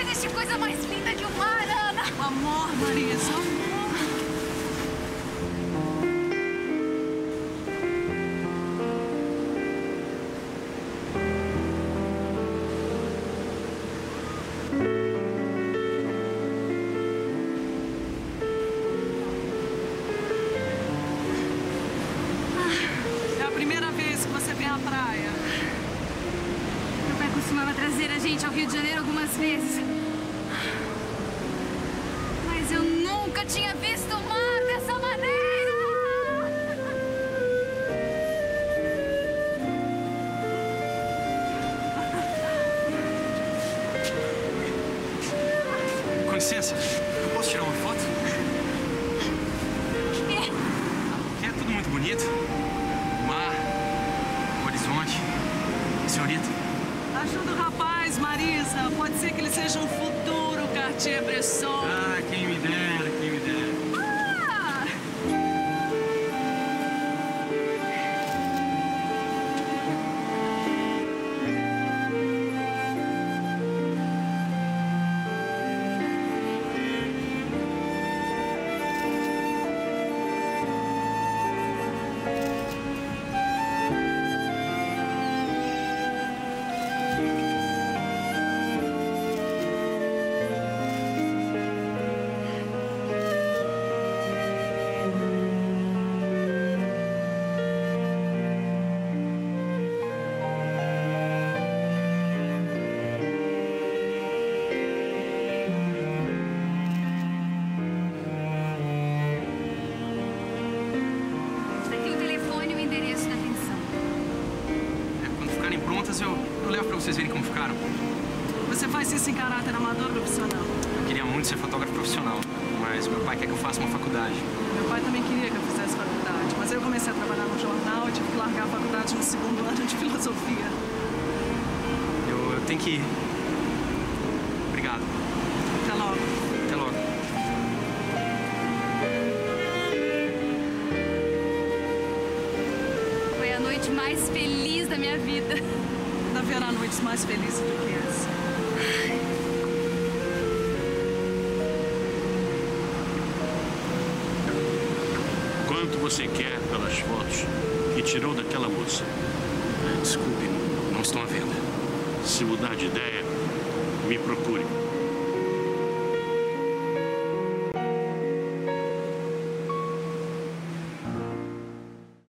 Existe coisa mais linda que o mar, Ana. Amor, Marisa, praia. Meu pai costumava trazer a gente ao Rio de Janeiro algumas vezes. Mas eu nunca tinha visto o mar dessa maneira. Com licença, eu posso tirar uma foto? Senhorita, Ajuda o rapaz, Marisa. Pode ser que ele seja um futuro Cartier-Bresson. ah, quem me dera, vocês verem como ficaram. Você faz isso em caráter amador ou profissional? Eu queria muito ser fotógrafo profissional, mas meu pai quer que eu faça uma faculdade. Meu pai também queria que eu fizesse faculdade, mas aí eu comecei a trabalhar no jornal e tive que largar a faculdade no segundo ano de filosofia. Eu, eu tenho que ir. Obrigado. Até logo. Até logo. Foi a noite mais feliz da minha vida. Ainda haverá noites mais felizes do que essa. Quanto você quer pelas fotos que tirou daquela moça? Desculpe, não estão à venda. Se mudar de ideia, me procure.